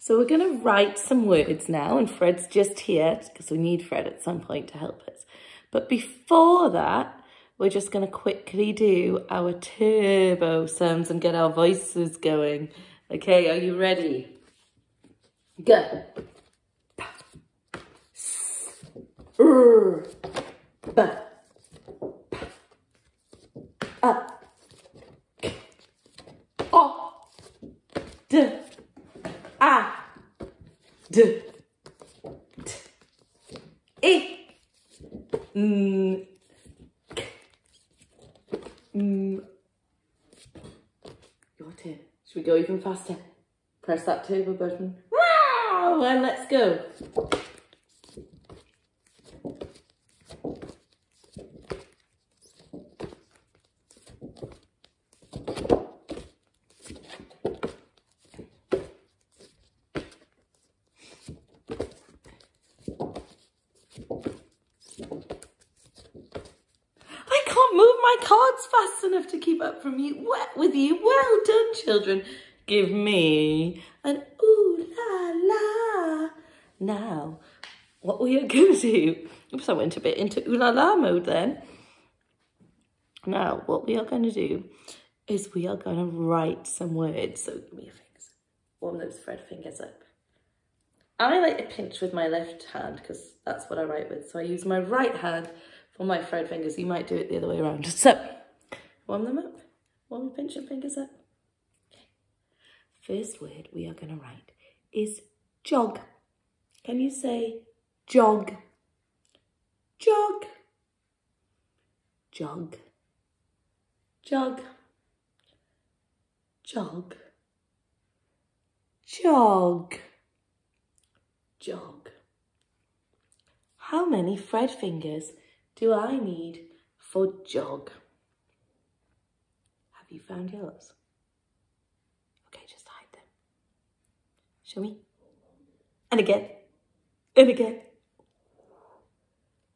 So we're going to write some words now and Fred's just here because we need Fred at some point to help us. But before that, we're just going to quickly do our turbo sounds and get our voices going. Okay, are you ready? Go. Up, o, d, a, d, t, e, n, k, m. Your turn. Should we go even faster? Press that turbo button. Wow! And let's go. My cards fast enough to keep up from you wet with you. Well done, children. Give me an ooh la la. Now, what we are going to do, oops, I went a bit into ooh la la mode then. Now, what we are going to do is we are going to write some words. So give me your fingers. Warm those Fred fingers up. I like to pinch with my left hand because that's what I write with. So I use my right hand for my Fred fingers. You might do it the other way around. So, warm them up. Warm your pinch your fingers up. Okay. First word we are going to write is jog. Can you say jog? Jog. Jog. Jog. Jog. Jog. Jog. How many Fred fingers do I need for jog? Have you found yours? Okay, just hide them. Show me. And again. And again.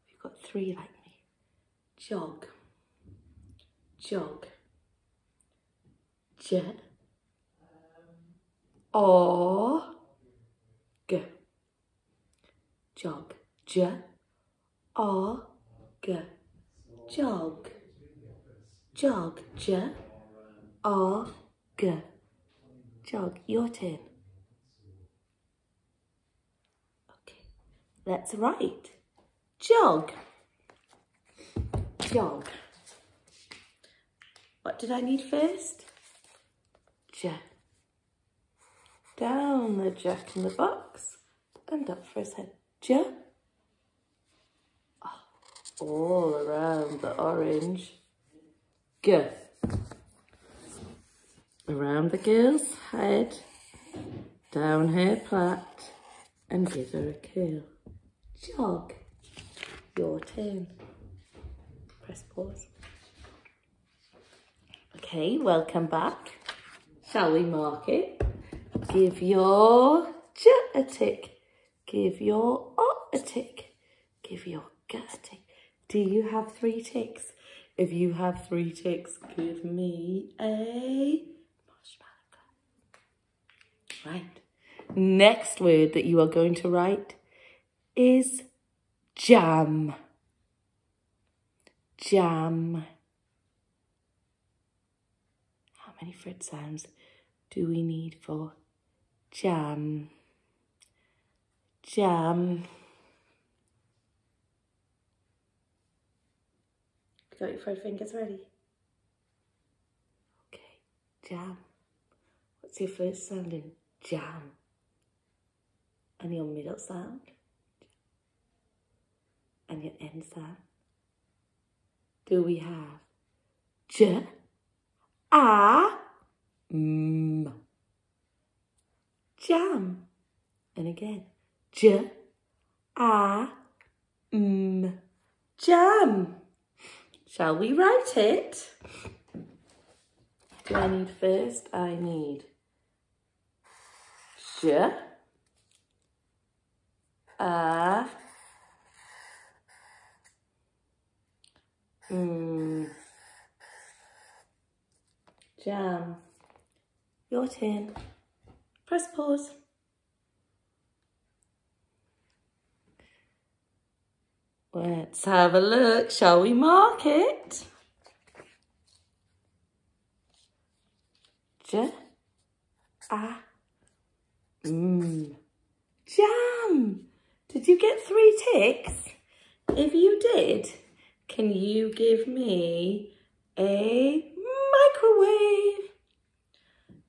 You've got three like me. Jog. Jog. J. O. G. Jog. J. O. Jog. Jog. J. O. G. Jog. Your turn. Okay. Let's write. Jog. Jog. What did I need first? J. Down the jack in the box and up for his head. J. Oh, all around the orange. G. Around the girl's head, down her plait, and give her a curl. Jog. Your turn. Press pause. Okay, welcome back. Shall we mark it? Give your J a tick. Give your O a tick. Give your G a tick. Do you have three ticks? If you have three ticks, give me a marshmallow. Right. Next word that you are going to write is jam. Jam. How many Fred sounds do we need for jam? Jam. Got your Fred fingers ready? Okay, jam. What's your first sound in jam? And your middle sound? And your end sound? Do we have j, a, m, jam? And again, j, a, m, jam. Shall we write it? Do I need first? I need j, a, mm, jam. Your turn. Press pause. Let's have a look. Shall we mark it? J a mm. Jam. Did you get three ticks? If you did, can you give me a microwave?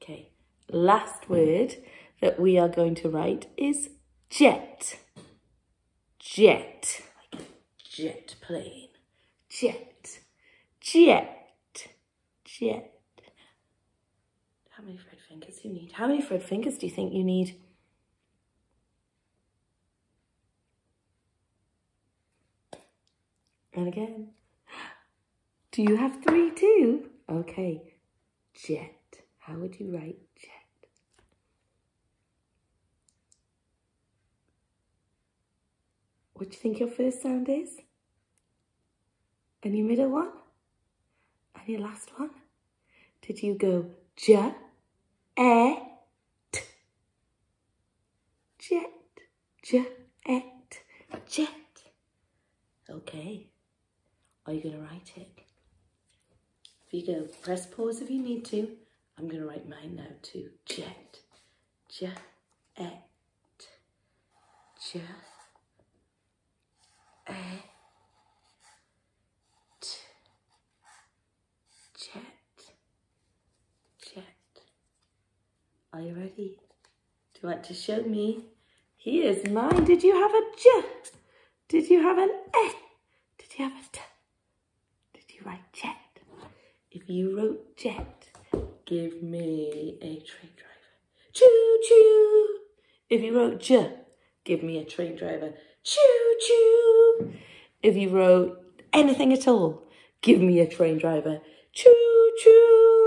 Okay, last word that we are going to write is jet. Jet, jet plane. Jet, jet, jet. How many Fred fingers do you need? How many Fred fingers do you think you need? And again. Do you have three too? Okay. Jet. How would you write jet? What do you think your first sound is? And your middle one? And your last one? Did you go j, e, t? Jet, j, e, t, jet. Okay. Are you going to write it? If you go, press pause if you need to. I'm going to write mine now too. Jet. Jet. Jet. Et. Jet. Jet. Are you ready? Do you want to show me? Here's mine. Did you have a j? Did you have an e? Did you have a t? Did you write jet? If you wrote jet, give me a train driver. Choo choo. If you wrote j, give me a train driver. Choo choo. If you wrote anything at all, give me a train driver. Choo choo.